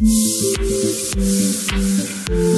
うん。